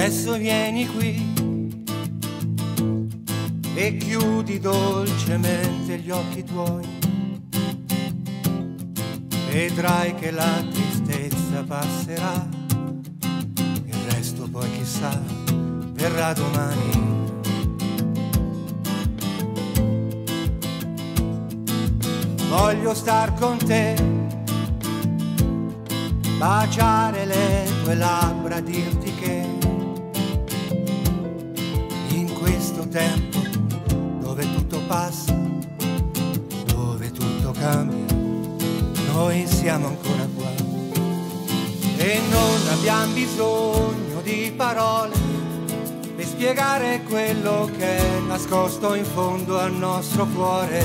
Adesso vieni qui e chiudi dolcemente gli occhi tuoi. Vedrai che la tristezza passerà, il resto poi chissà verrà domani. Voglio star con te, baciare le tue labbra, dirti tempo dove tutto passa, dove tutto cambia, noi siamo ancora qua. E non abbiamo bisogno di parole per spiegare quello che è nascosto in fondo al nostro cuore.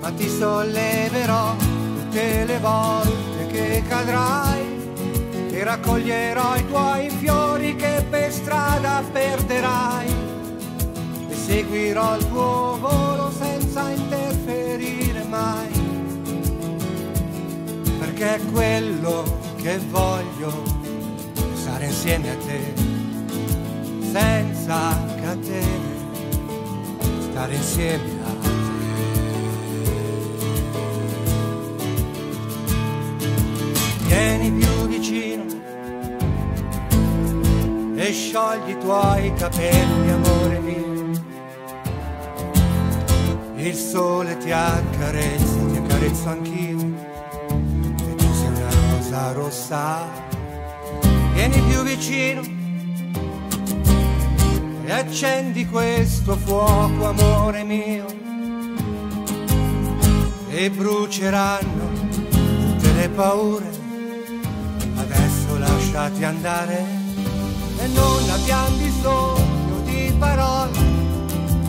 Ma ti solleverò tutte le volte che cadrai e raccoglierò i tuoi fiori che seguirò il tuo volo senza interferire mai perché è quello che voglio stare insieme a te senza catene stare insieme a te Vieni più vicino e sciogli i tuoi capelli, amore mio. Il sole ti accarezza, ti accarezzo anch'io. E tu sei una rosa rossa. Vieni più vicino e accendi questo fuoco, amore mio. E bruceranno tutte le paure adesso lasciati andare e non abbiamo bisogno di parole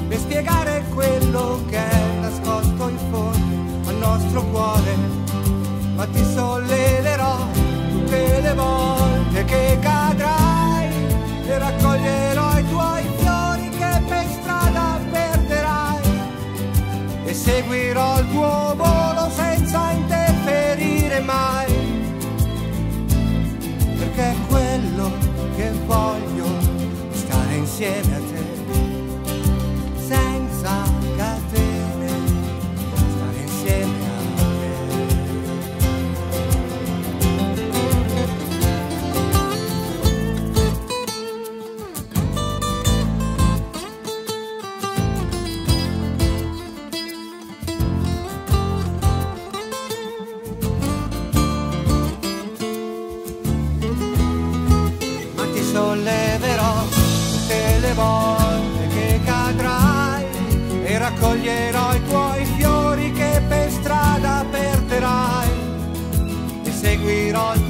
per spiegare quello che è nascosto in fondo al nostro cuore, ma ti solleverò tutte le volte che cadrai e raccoglierò i tuoi fiori che per strada perderai. E seguirò il tuo volo senza interferire mai. Perché è quello che voglio, stare insieme volte che cadrai e raccoglierò i tuoi fiori che per strada perderai. E seguirò il